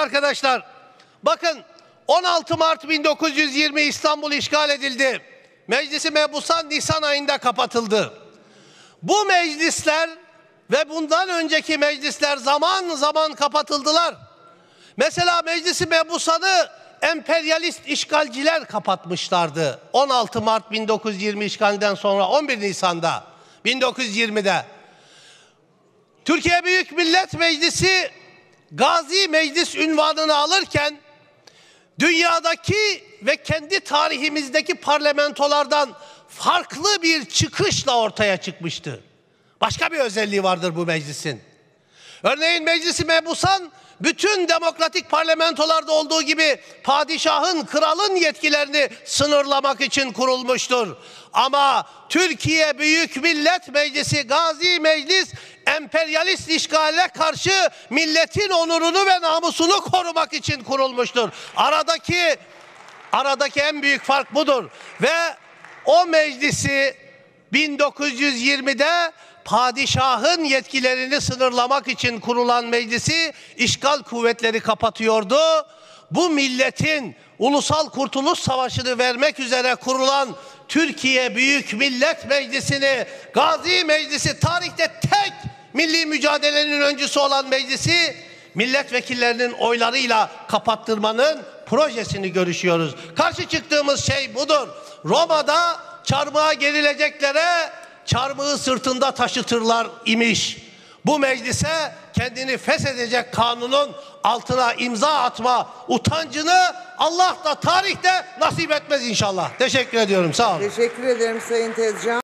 arkadaşlar, bakın 16 Mart 1920 İstanbul işgal edildi. Meclisi mebusan Nisan ayında kapatıldı. Bu meclisler ve bundan önceki meclisler zaman zaman kapatıldılar. Mesela meclisi mebusanı emperyalist işgalciler kapatmışlardı. 16 Mart 1920 işgalinden sonra 11 Nisan'da 1920'de. Türkiye Büyük Millet Meclisi Gazi Meclis ünvanını alırken dünyadaki ve kendi tarihimizdeki parlamentolardan farklı bir çıkışla ortaya çıkmıştı. Başka bir özelliği vardır bu meclisin. Örneğin Meclisi Mebusan bütün demokratik parlamentolarda olduğu gibi padişahın, kralın yetkilerini sınırlamak için kurulmuştur. Ama Türkiye Büyük Millet Meclisi, Gazi Meclis emperyalist işgale karşı milletin onurunu ve namusunu korumak için kurulmuştur. Aradaki aradaki en büyük fark budur ve o meclisi 1920'de padişahın yetkilerini sınırlamak için kurulan meclisi işgal kuvvetleri kapatıyordu. Bu milletin Ulusal Kurtuluş Savaşı'nı vermek üzere kurulan Türkiye Büyük Millet Meclisi'ni, Gazi Meclisi tarihte tek milli mücadelenin öncüsü olan meclisi milletvekillerinin oylarıyla kapattırmanın projesini görüşüyoruz. Karşı çıktığımız şey budur. Roma'da çarmıha gerileceklere çarmıhı sırtında taşıtırlar imiş. Bu meclise kendini feshedecek kanunun altına imza atma utancını Allah da tarihte nasip etmez inşallah. Teşekkür ediyorum. Sağ olun. Teşekkür ederim Sayın Tezcan.